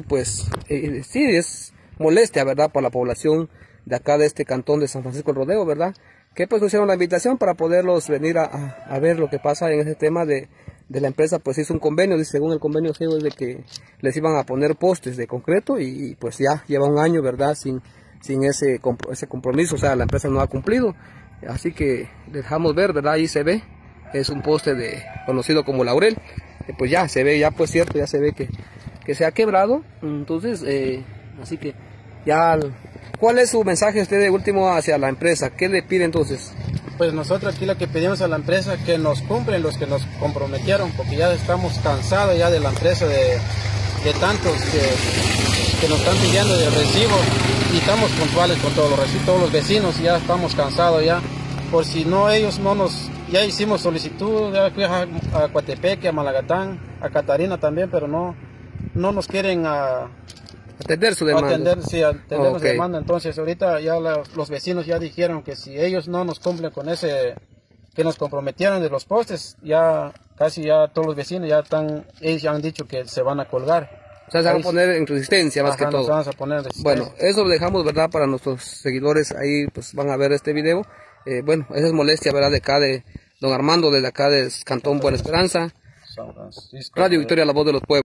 pues eh, sí es molestia, ¿verdad? Para la población de acá de este cantón de San Francisco del Rodeo, ¿verdad? Que pues nos hicieron la invitación para poderlos venir a, ver lo que pasa en ese tema de, de la empresa, pues hizo un convenio, y según el convenio es de que les iban a poner postes de concreto y, pues ya lleva un año, ¿verdad? Sin, sin ese, ese compromiso, o sea, la empresa no ha cumplido. Así que dejamos ver, ¿verdad? Ahí se ve, es un poste de conocido como Laurel. pues ya se ve, ya pues cierto, ya se ve que que se ha quebrado. Entonces, eh, así que ya, ¿cuál es su mensaje usted de último hacia la empresa? ¿Qué le pide entonces? Pues nosotros aquí lo que pedimos a la empresa que nos cumplen los que nos comprometieron, porque ya estamos cansados ya de la empresa de, tantos que, que, nos están pidiendo de recibo y estamos puntuales con todos los recibos, todos los vecinos, ya estamos cansados ya, por si no ellos no nos, ya hicimos solicitud, ya fui a, a Coatepeque, a Malagatán, a Catarina también, pero no, no nos quieren a, atender su demanda. Atender, sí, atender su demanda. Entonces ahorita ya los vecinos ya dijeron que si ellos no nos cumplen con ese que nos comprometieron de los postes, ya casi ya todos los vecinos ya están, ellos ya han dicho que se van a colgar. O sea, se van a poner en resistencia más que todo. Vamos a poner bueno, eso lo dejamos, ¿verdad? Para nuestros seguidores ahí, pues van a ver este video. Eh, bueno, esa es molestia, ¿verdad? De acá de don Armando, de acá de Cantón Buena Esperanza. Radio Victoria, la voz de los pueblos.